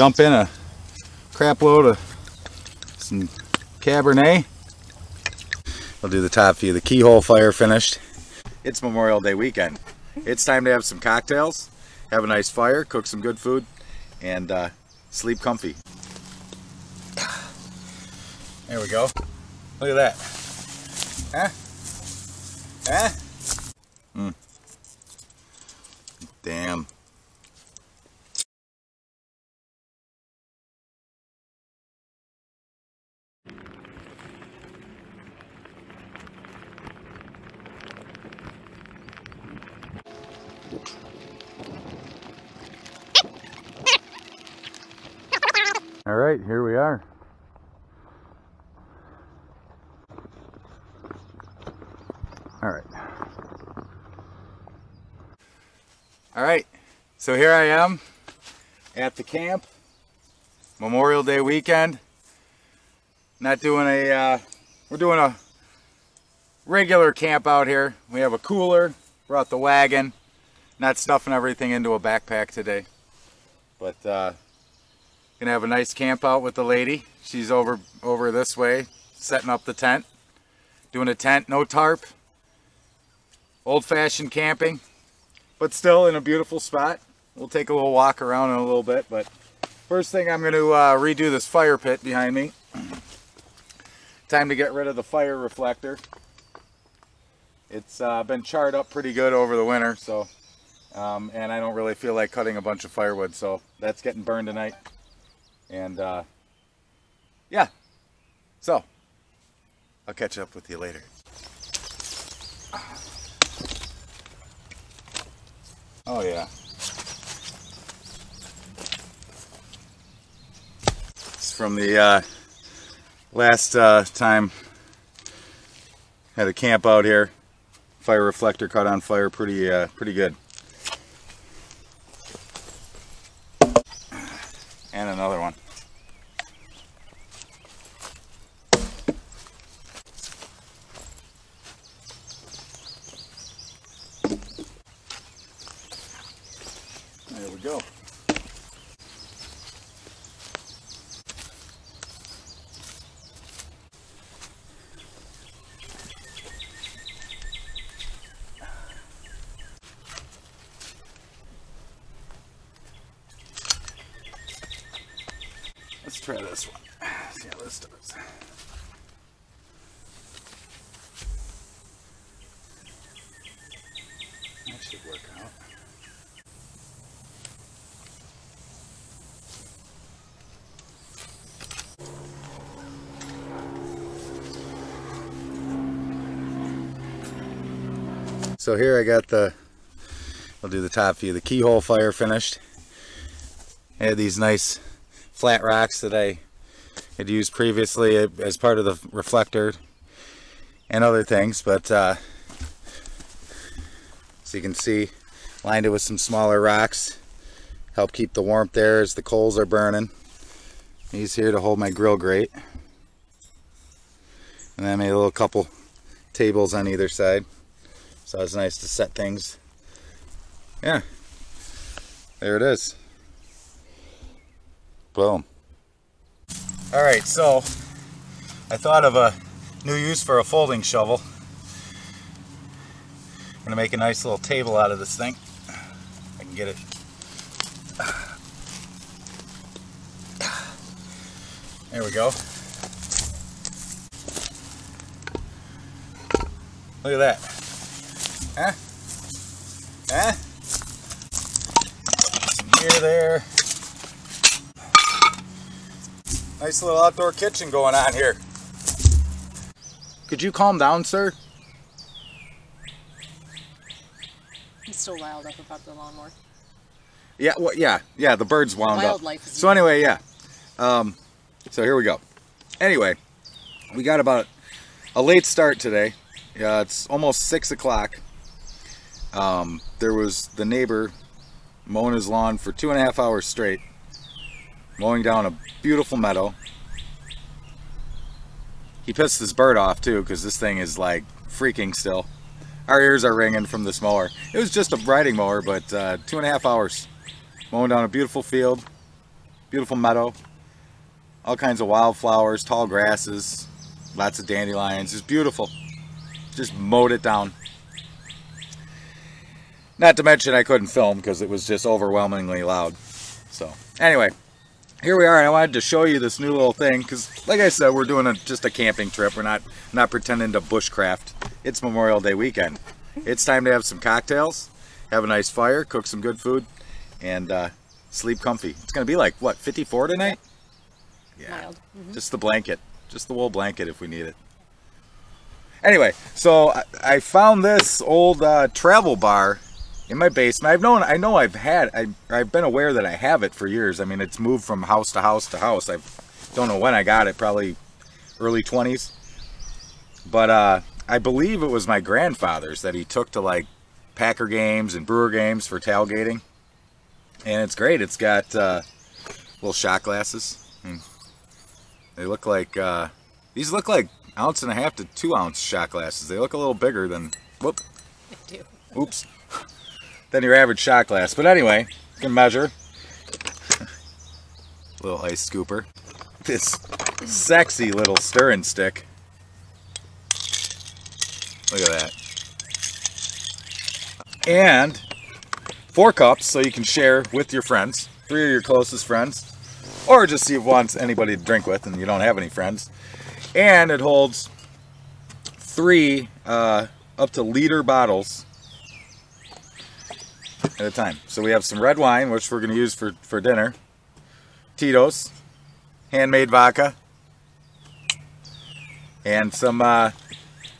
dump in a crap load of some Cabernet. I'll do the top view. The keyhole fire finished. It's Memorial Day weekend. It's time to have some cocktails, have a nice fire, cook some good food, and uh, sleep comfy. There we go. Look at that. Huh? Huh? Mm. Damn. All right, here we are. All right. All right, so here I am at the camp, Memorial Day weekend. Not doing a, uh, we're doing a regular camp out here. We have a cooler, brought the wagon, not stuffing everything into a backpack today. But uh, gonna have a nice camp out with the lady. She's over over this way, setting up the tent. Doing a tent, no tarp. Old-fashioned camping, but still in a beautiful spot. We'll take a little walk around in a little bit, but first thing I'm going to uh, redo this fire pit behind me. Time to get rid of the fire reflector. It's uh, been charred up pretty good over the winter, so um, and I don't really feel like cutting a bunch of firewood, so that's getting burned tonight. And uh, yeah, so I'll catch up with you later. Oh yeah. It's from the uh, last uh, time had a camp out here. Fire reflector caught on fire pretty uh, pretty good. And another one. There we go. Let's try this one. See how this does. That should work out. So here I got the, I'll do the top view, the keyhole fire finished. I had these nice flat rocks that I had used previously as part of the reflector and other things, but uh, so you can see, lined it with some smaller rocks, help keep the warmth there as the coals are burning. These here to hold my grill grate. And then I made a little couple tables on either side. So it's nice to set things. Yeah, there it is. Boom. All right, so I thought of a new use for a folding shovel. I'm gonna make a nice little table out of this thing. I can get it. There we go. Look at that. Huh? Huh? Some gear there. Nice little outdoor kitchen going on here. Could you calm down, sir? He's still riled up about the lawnmower. Yeah, well, yeah, yeah, the bird's wound Wildlife up. is So anyway, yeah. Um, so here we go. Anyway, we got about a late start today. Yeah, it's almost six o'clock. Um, there was the neighbor mowing his lawn for two and a half hours straight, mowing down a beautiful meadow. He pissed this bird off too, because this thing is like freaking still. Our ears are ringing from this mower. It was just a riding mower, but uh, two and a half hours mowing down a beautiful field. beautiful meadow. All kinds of wildflowers, tall grasses, lots of dandelions. It's beautiful. Just mowed it down. Not to mention I couldn't film because it was just overwhelmingly loud. So anyway, here we are and I wanted to show you this new little thing because like I said, we're doing a, just a camping trip. We're not, not pretending to bushcraft. It's Memorial Day weekend. It's time to have some cocktails, have a nice fire, cook some good food, and uh, sleep comfy. It's going to be like, what, 54 tonight? Yeah, Mild. Mhm. just the blanket, just the wool blanket if we need it. Anyway, so I, I found this old uh, travel bar in my basement. I've known, I know I've had, I, I've been aware that I have it for years. I mean, it's moved from house to house to house. I don't know when I got it, probably early 20s. But uh, I believe it was my grandfather's that he took to like Packer games and Brewer games for tailgating. And it's great. It's got uh, little shot glasses. And they look like, uh, these look like ounce and a half to two ounce shot glasses. They look a little bigger than, whoop, oops, than your average shot glass. But anyway, you can measure. little ice scooper. This sexy little stirring stick. Look at that. And four cups so you can share with your friends, three of your closest friends, or just see if wants anybody to drink with and you don't have any friends. And it holds three uh, up to liter bottles at a time. So we have some red wine, which we're going to use for, for dinner, Tito's, handmade vodka, and some, uh,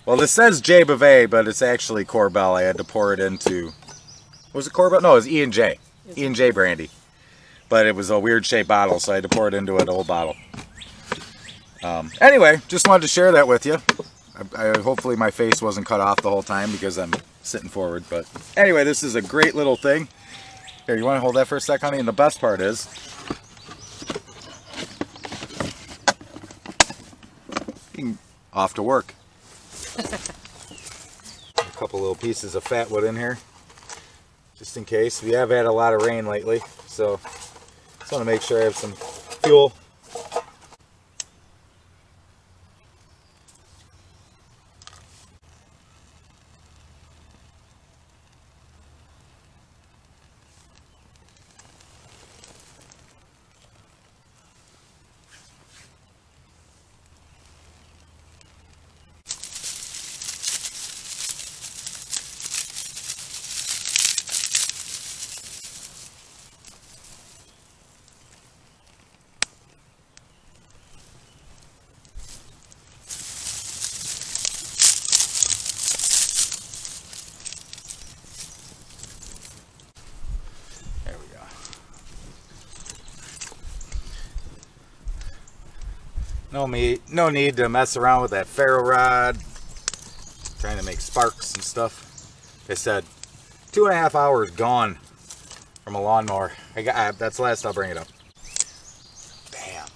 well, this says J Bavay, but it's actually Corbel. I had to pour it into, was it Corbel? No, it was E and J, E and J brandy. But it was a weird shaped bottle, so I had to pour it into an old bottle. Um, anyway, just wanted to share that with you. I, I, hopefully my face wasn't cut off the whole time because I'm sitting forward. But anyway, this is a great little thing. Here, you want to hold that for a sec, honey? And the best part is, off to work. a couple little pieces of fat wood in here, just in case. We have had a lot of rain lately, so just want to make sure I have some fuel. There we go. No me, no need to mess around with that ferro rod. Trying to make sparks and stuff. They said two and a half hours gone from a lawnmower. I got that's the last I'll bring it up. Bam.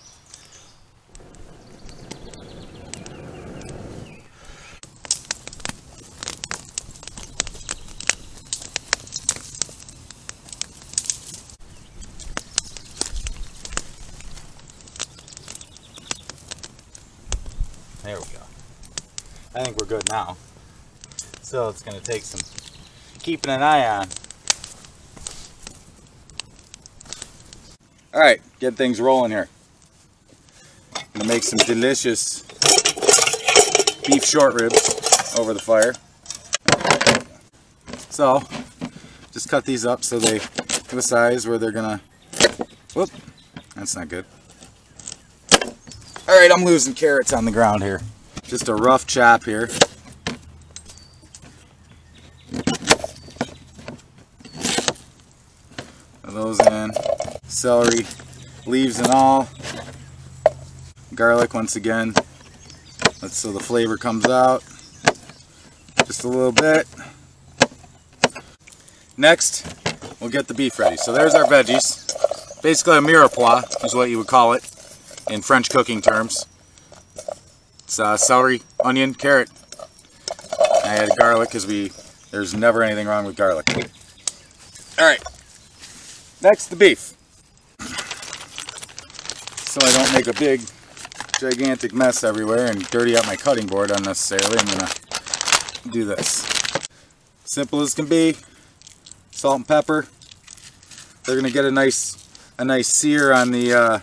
There we go. I think we're good now. So it's going to take some keeping an eye on. All right, get things rolling here. Gonna make some delicious beef short ribs over the fire. So, just cut these up so they the size where they're gonna. Whoop, that's not good. All right, I'm losing carrots on the ground here. Just a rough chop here. Put those in. Celery, leaves and all. Garlic once again. That's so the flavor comes out. Just a little bit. Next, we'll get the beef ready. So there's our veggies. Basically a mirepoix is what you would call it in French cooking terms. It's uh, celery, onion, carrot. I added garlic because we there's never anything wrong with garlic. All right. Next, the beef. So I don't make a big, gigantic mess everywhere and dirty out my cutting board unnecessarily, I'm gonna do this. Simple as can be, salt and pepper. They're gonna get a nice, a nice sear on the uh,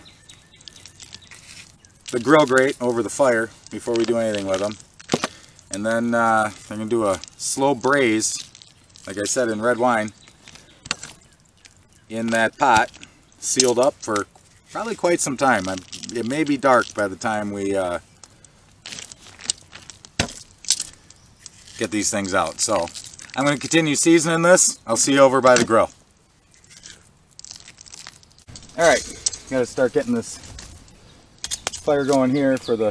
the grill grate over the fire before we do anything with them. And then uh, I'm gonna do a slow braise, like I said in red wine, in that pot, sealed up for probably quite some time. I'm, it may be dark by the time we uh, get these things out. So I'm going to continue seasoning this. I'll see you over by the grill. All right, got to start getting this fire going here for the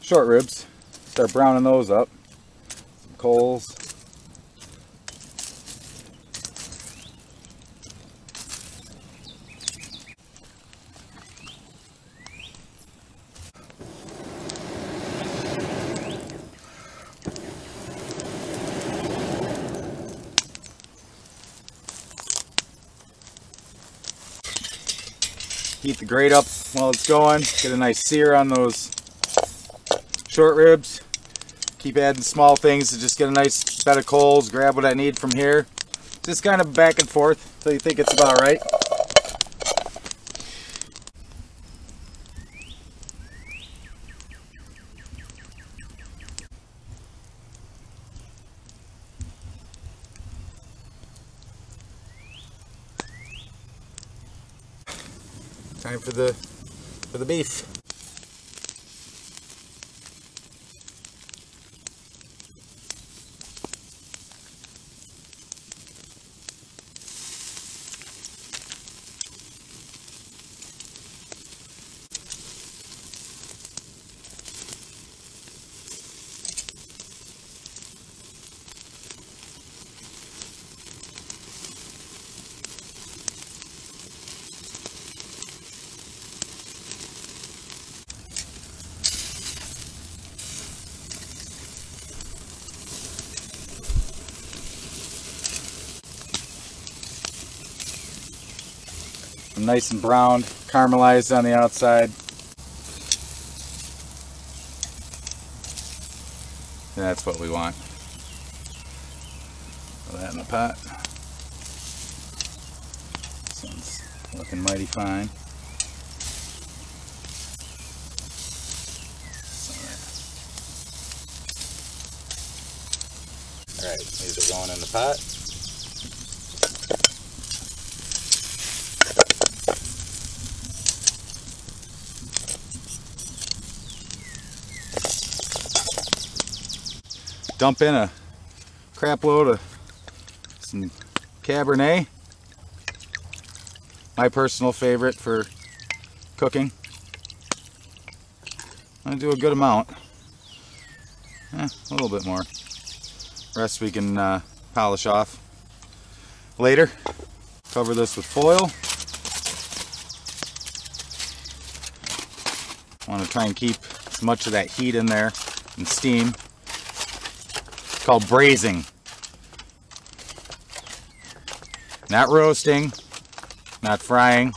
short ribs. Start browning those up. Some coals. The grate up while it's going. Get a nice sear on those short ribs. Keep adding small things to just get a nice bed of coals. Grab what I need from here. Just kind of back and forth until you think it's about right. For the for the beef. Nice and browned, caramelized on the outside. That's what we want. Throw that in the pot. This one's looking mighty fine. Alright, these are going in the pot. Dump in a crap load of some Cabernet. My personal favorite for cooking. I'm gonna do a good amount. Eh, a little bit more. Rest we can uh, polish off later. Cover this with foil. Want to try and keep as much of that heat in there and steam called braising. Not roasting, not frying,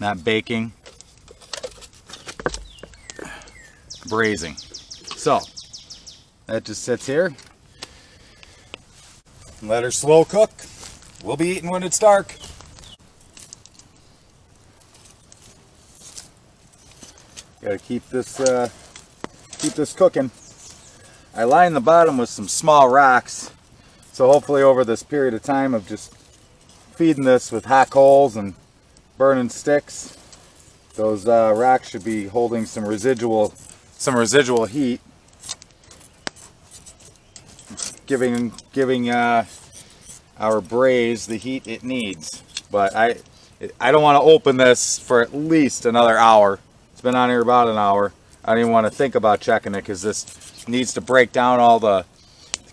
not baking, braising. So, that just sits here. Let her slow cook. We'll be eating when it's dark. Gotta keep this, uh, keep this cooking. I line the bottom with some small rocks. So hopefully over this period of time of just feeding this with hot coals and burning sticks, those uh, rocks should be holding some residual, some residual heat, giving giving uh, our braise the heat it needs. But I I don't want to open this for at least another hour. It's been on here about an hour. I don't even want to think about checking it because this needs to break down all the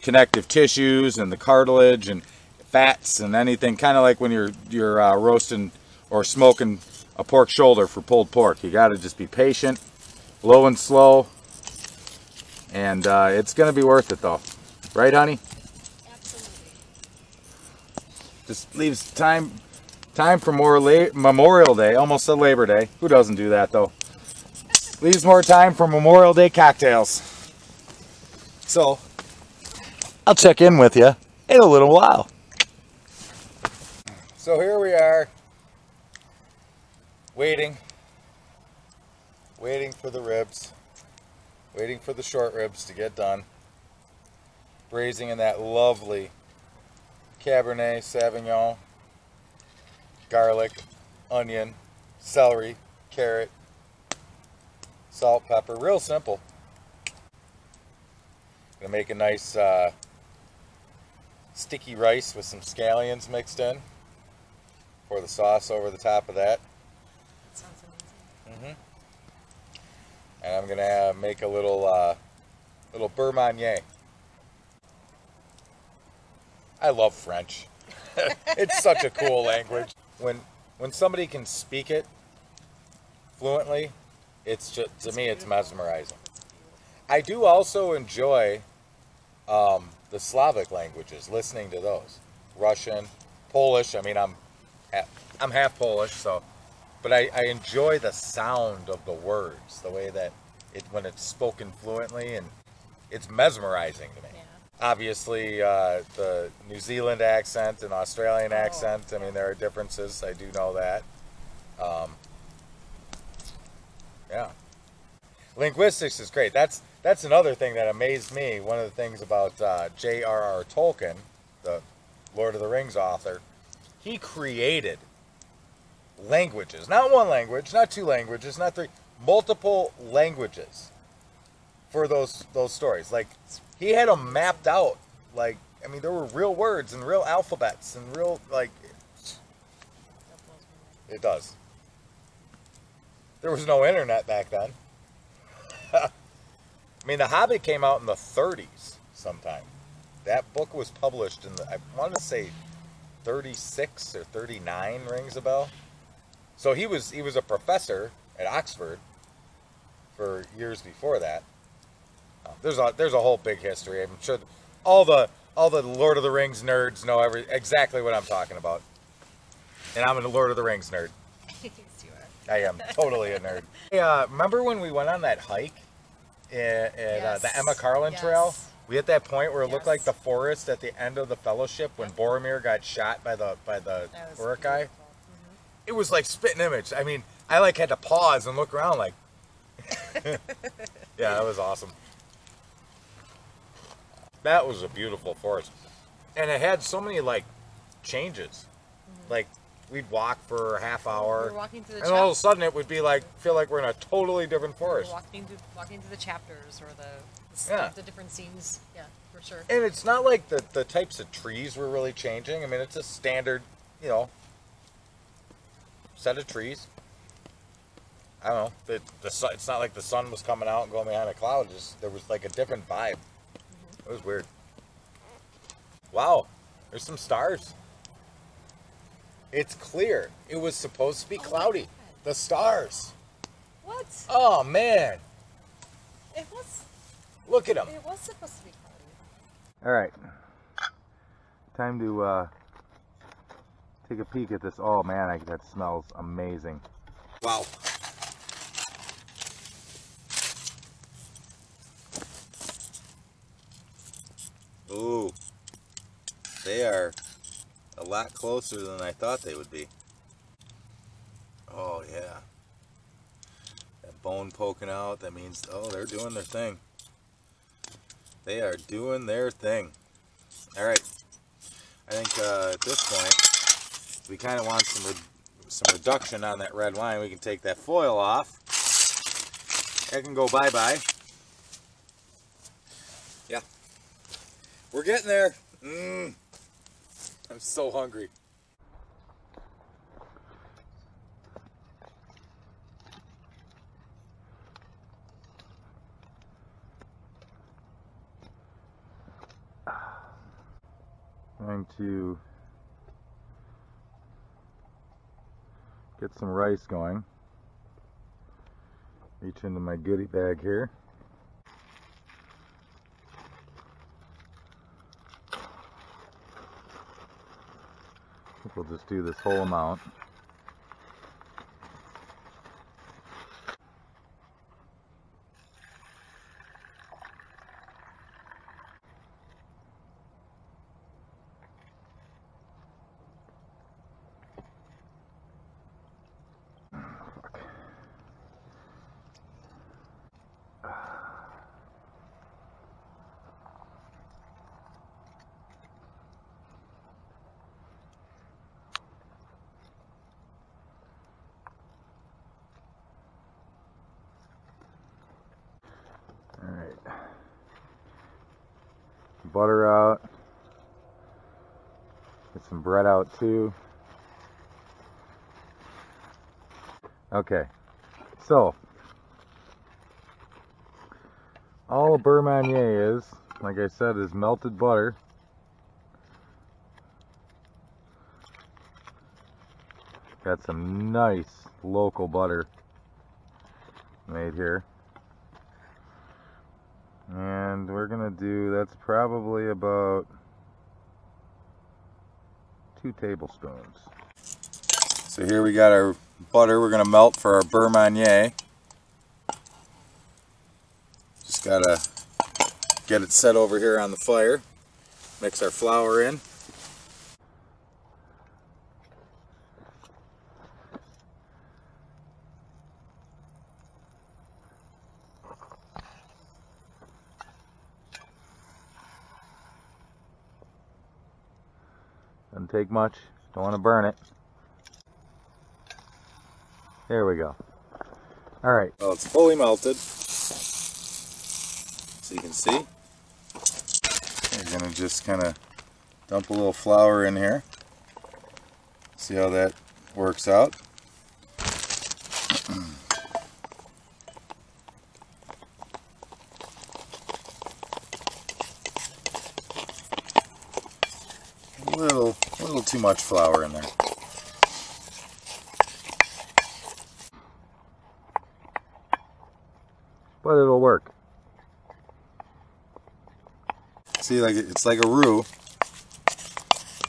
connective tissues and the cartilage and fats and anything kind of like when you're you're uh, roasting or smoking a pork shoulder for pulled pork you got to just be patient low and slow and uh, it's gonna be worth it though right honey Absolutely. just leaves time time for more la- Memorial Day. Almost said Labor Day. Who doesn't do that though? Leaves more time for Memorial Day cocktails. So, I'll check in with you in a little while. So here we are, waiting, waiting for the ribs, waiting for the short ribs to get done. Braising in that lovely Cabernet Sauvignon, garlic, onion, celery, carrot, salt, pepper. Real simple. Gonna make a nice uh, sticky rice with some scallions mixed in. Pour the sauce over the top of that. That sounds amazing. And I'm gonna uh, make a little uh, little beurre marnier. I love French. it's such a cool language. When when somebody can speak it fluently, it's just to me it's mesmerizing. I do also enjoy um, the Slavic languages, listening to those. Russian, Polish. I mean, I'm I'm half Polish, so but I, I enjoy the sound of the words, the way that it when it's spoken fluently, and it's mesmerizing to me. Yeah. Obviously, uh, the New Zealand accent and Australian Oh, accent. I mean, there are differences. I do know that. Um, yeah, linguistics is great. That's that's another thing that amazed me. One of the things about uh, J.R.R. Tolkien, the Lord of the Rings author, he created languages. Not one language, not two languages, not three, multiple languages for those those stories. Like he had them mapped out. Like I mean, there were real words and real alphabets and real like it does. There was no internet back then. I mean, The Hobbit came out in the 30s sometime. That book was published in the, I want to say 36 or 39 rings a bell. So he was he was a professor at Oxford for years before that. Uh, there's a there's a whole big history. I'm sure all the all the Lord of the Rings nerds know every exactly what I'm talking about. And I'm a Lord of the Rings nerd. Yes, you are. I am totally a nerd. Hey, uh, remember when we went on that hike at, at uh, the Emma Carlin Trail? We hit that point where it looked like the forest at the end of the Fellowship when Boromir got shot by the by the Uruk-hai. beautiful. It was like spitting image. I mean, I like had to pause and look around like. yeah, that was awesome. That was a beautiful forest, and it had so many like changes. Like we'd walk for a half We hour. were walking through the And all of a sudden, it would be like feel like we're in a totally different we were forest. walking through walking through the chapters or the the, Yeah. the different scenes. Yeah, for sure. And it's not like the the types of trees were really changing. I mean, it's a standard, you know, set of trees. I don't know. The, the sun, it's not like the sun was coming out and going behind a cloud. Just there was like a different vibe. Mm-hmm. It was weird. Wow, there's some stars. It's clear. It was supposed to be Oh cloudy. God. The stars. What? Oh man, It was look at them. it was supposed to be cloudy. All right. Time to uh, take a peek at this. Oh man, I, that smells amazing. Wow. Ooh, they are a lot closer than I thought they would be. Oh yeah. That bone poking out, that means, oh, they're doing their thing. They are doing their thing. All right. I think uh, at this point, we kind of want some re- some reduction on that red wine. We can take that foil off. That can go bye bye. Yeah. We're getting there. Mm. I'm so hungry. going to get some rice going. Reach into my goodie bag here. We'll just do this whole amount. Butter out. Get some bread out too. Okay. So, all a beurre Marnier is, like I said, is melted butter. Got some nice local butter made here. We're gonna do, that's probably about two tablespoons. So here we got our butter we're gonna melt for our beurre Marnier. Just gotta get it set over here on the fire. Mix our flour in. Doesn't take much. Don't want to burn it. There we go. All right. Well, it's fully melted. So you can see. We're going to just kind of dump a little flour in here. See how that works out. A little, a little too much flour in there. But it'll work. See, like it's like a roux,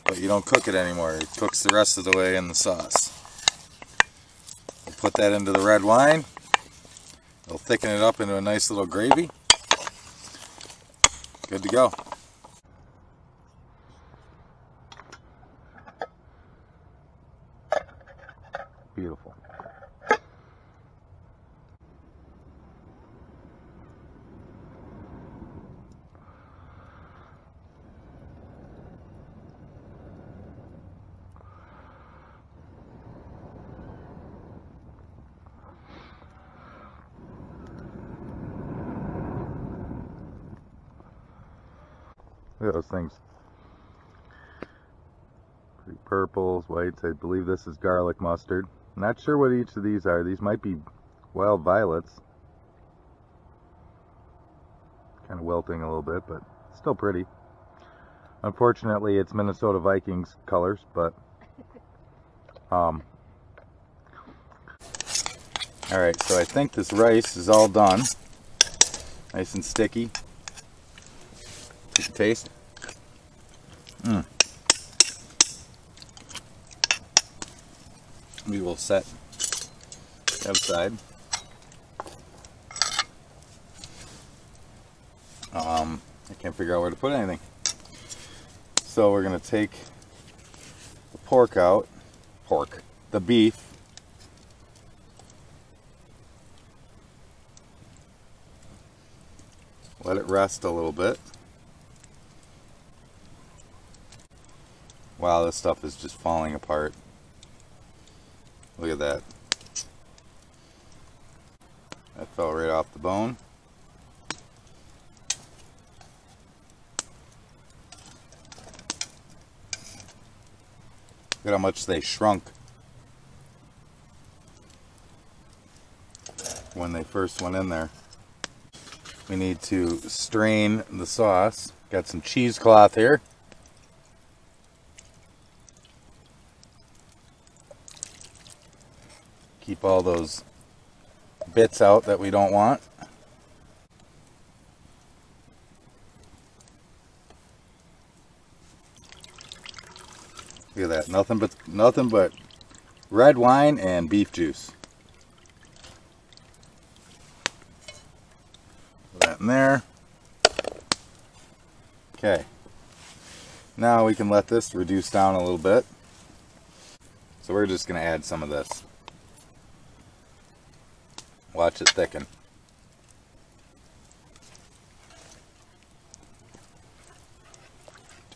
but you don't cook it anymore. It cooks the rest of the way in the sauce. We'll put that into the red wine. It'll thicken it up into a nice little gravy. Good to go. Beautiful. Look at those things. Pretty purples, whites. I believe this is garlic mustard. Not sure what each of these are. These might be wild violets. Kind of wilting a little bit, but still pretty. Unfortunately, it's Minnesota Vikings colors, but um. All right, so I think this rice is all done. Nice and sticky. Taste. Mm. We will set outside. Um, I can't figure out where to put anything. So we're gonna take the pork out, pork, the beef. Let it rest a little bit. Wow, this stuff is just falling apart. Look at that. That fell right off the bone. Look at how much they shrunk when they first went in there. We need to strain the sauce. Got some cheesecloth here. Keep all those bits out that we don't want. Look at that. Nothing but nothing but red wine and beef juice. Put that in there. Okay. Now we can let this reduce down a little bit. So we're just going to add some of this. Watch it thicken.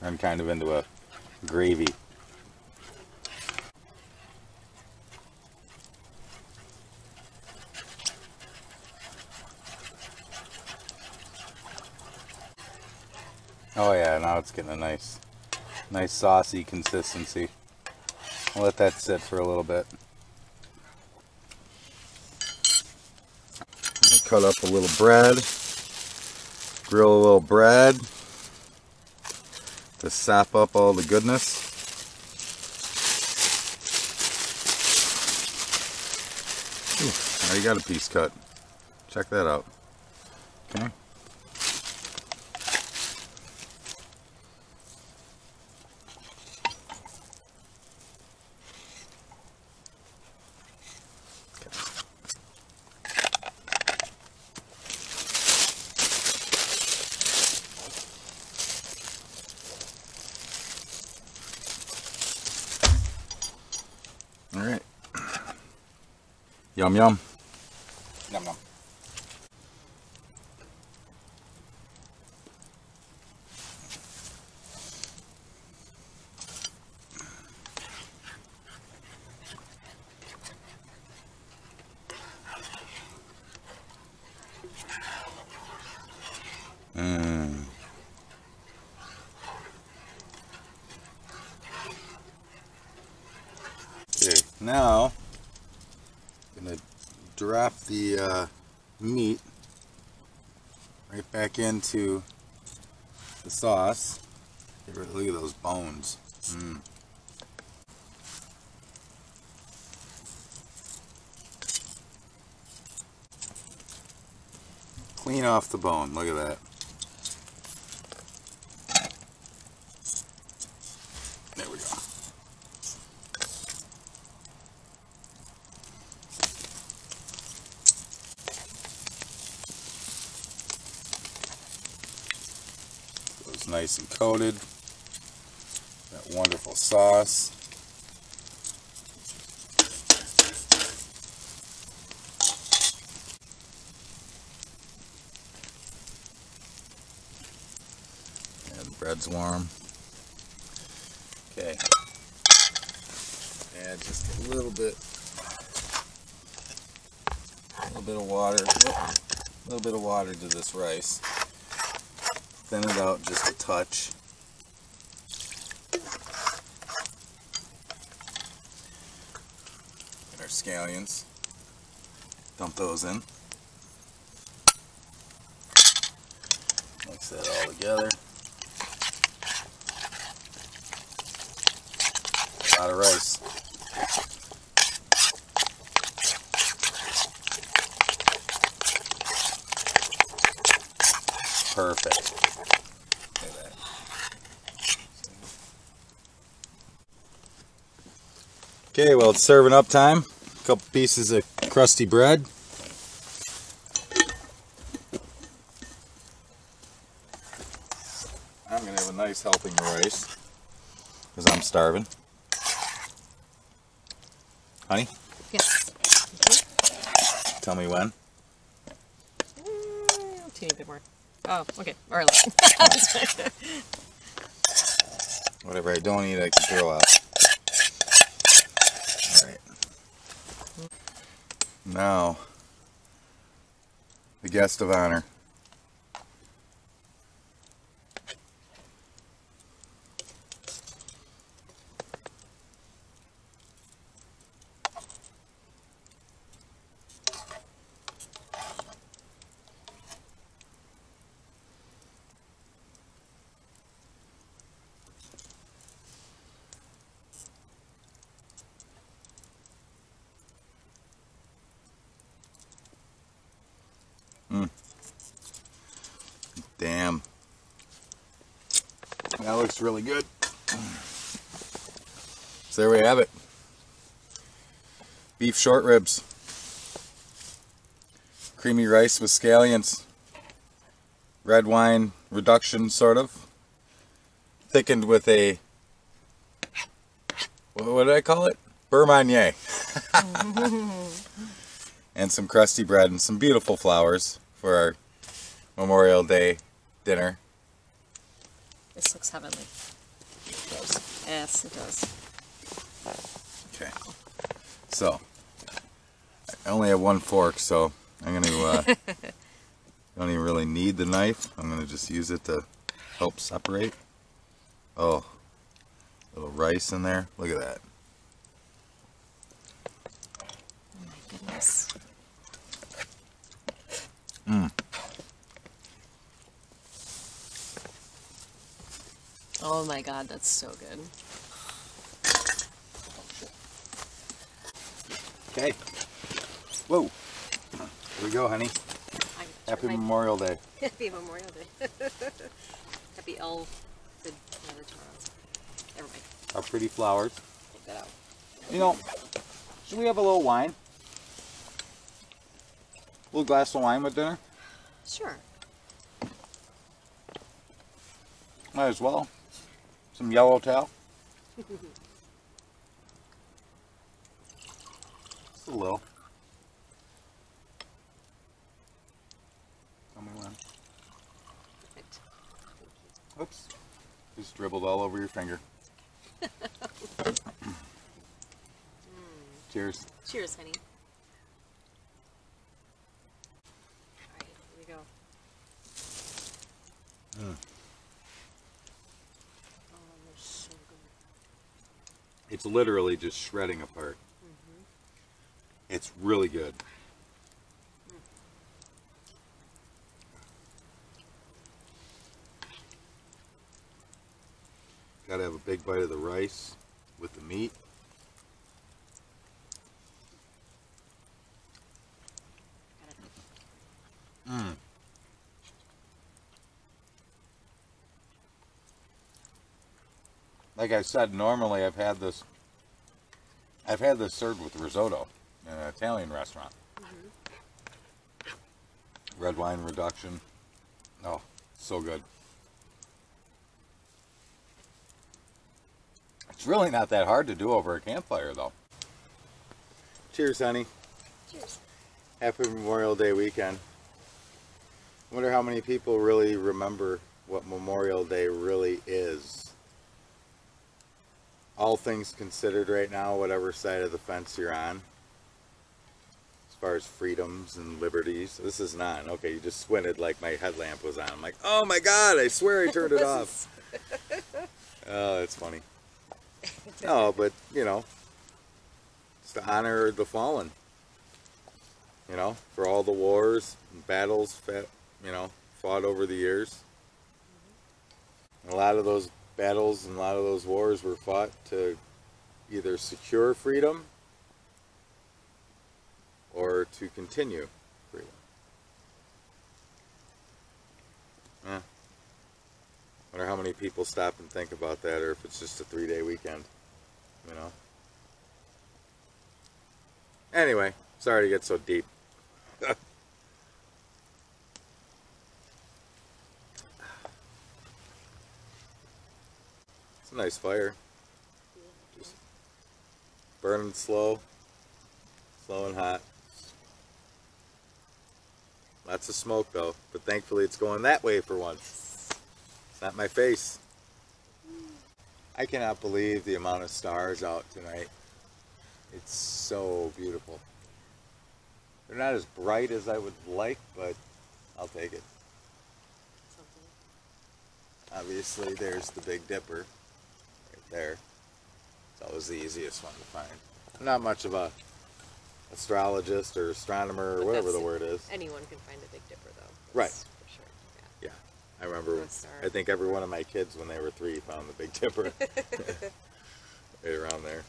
Turn kind of into a gravy. Oh yeah, now it's getting a nice, nice saucy consistency. I'll let that sit for a little bit. Cut up a little bread, grill a little bread to sap up all the goodness. Ooh, you got a piece cut. Check that out. Okay. Yum, yum. Back into the sauce. Look at those bones. Mm. Clean off the bone. Look at that. There we go. Goes nice and coated. That wonderful sauce. Yeah, the bread's warm. Okay. Add just a little bit, a little bit of water, a little bit of water to this rice. Thin it out just a touch. Get our scallions. Dump those in. Mix that all together. A lot of rice. Perfect. Look at that. Okay, well it's serving up time. A couple pieces of crusty bread. I'm gonna have a nice helping of rice because I'm starving. Honey, Yes. tell me when. Mm, teeny bit more. Oh, okay. Early. Whatever I don't eat, I can throw out. Alright. Now, the guest of honor. Damn. That looks really good. So there we have it. Beef short ribs. Creamy rice with scallions. Red wine reduction, sort of. Thickened with a. What, did I call it? Beurre and some crusty bread and some beautiful flowers for our Memorial Day dinner. Heavenly. It does. Yes, it does. Okay. So, I only have one fork, so I'm going to, uh, don't even really need the knife. I'm going to just use it to help separate. Oh, little rice in there. Look at that. Oh my goodness. Oh my god, that's so good. Okay. Whoa. Here we go, honey. Happy Memorial Day. Happy Memorial Day. Happy El Toronto. Never mind. Our pretty flowers. Take that out. You know, should we have a little wine? A little glass of wine with dinner? Sure. Might as well. Some yellowtail. Just a little. Tell me when. Oops. Just dribbled all over your finger. Cheers. Cheers, honey. Alright, here we go. Mm. Oh, they're so good. It's literally just shredding apart. Mm-hmm. It's really good. Mm-hmm. Gotta have a big bite of the rice with the meat. Got it. Mm. Like I said, normally I've had this. I've had this served with risotto in an Italian restaurant. Mm-hmm. Red wine reduction. Oh, so good. It's really not that hard to do over a campfire, though. Cheers, honey. Cheers. Happy Memorial Day weekend. I Wonder how many people really remember what Memorial Day really is. All things considered right now, whatever side of the fence you're on. As far as freedoms and liberties. This is not. Okay, you just squinted like my headlamp was on. I'm like, oh my god, I swear I turned it off. Oh, that's funny. No, but, you know, it's to honor the fallen you know, for all the wars and battles, you know, fought over the years. And a lot of those battles and a lot of those wars were fought to either secure freedom or to continue freedom. Yeah. Wonder how many people stop and think about that, or if it's just a three-day weekend, you know. Anyway, sorry to get so deep. It's a nice fire. Just burning slow, slow and hot. Lots of smoke though, but thankfully it's going that way for once. It's not my face. I cannot believe the amount of stars out tonight. It's so beautiful. They're not as bright as I would like, but I'll take it. Obviously, there's the Big Dipper right there. It's always the easiest one to find. I'm not much of a astrologist or astronomer or But whatever the word is. Anyone can find a Big Dipper, though. Right. That's For sure. Yeah. I remember, Star. I think every one of my kids when they were three found the Big Dipper. right around there.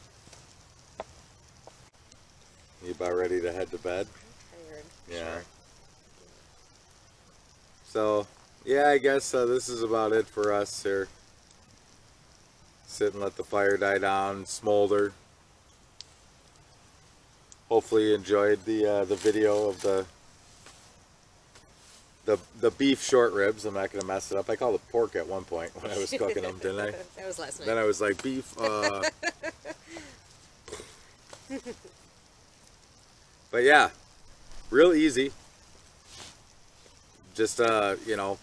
You about ready to head to bed? Tired. Yeah. Sure. So, yeah, I guess uh, this is about it for us here. Sit and let the fire die down, smolder. Hopefully you enjoyed the uh, the video of the the the beef short ribs. I'm not gonna mess it up. I called it pork at one point when I was cooking them, didn't I? That was last night. Then I was like beef. Uh... but yeah, real easy. Just uh, you know,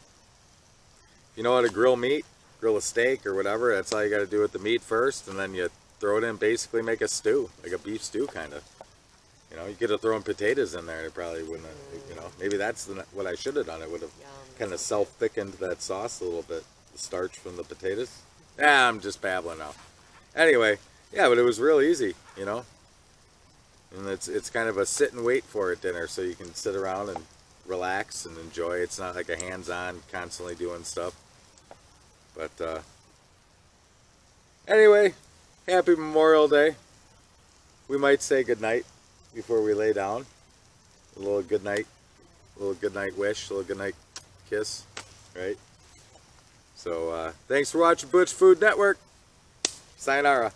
you know how to grill meat, grill a steak or whatever. That's all you got to do with the meat first, and then you throw it in. Basically, make a stew, like a beef stew kind of. You know, you could have thrown potatoes in there. It probably wouldn't. Have, you know, maybe that's the, what I should have done. It would have kind of self thickened that sauce a little bit, the starch from the potatoes. Yeah, I'm just babbling now. Anyway, yeah, but it was real easy, you know. And it's it's kind of a sit and wait for it dinner, so you can sit around and relax and enjoy. It's not like a hands-on, constantly doing stuff. But uh, anyway, happy Memorial Day. We might say good night before we lay down. A little good night, a little good night wish, a little good night kiss, right? So uh, thanks for watching Butch Food Network. Sayonara.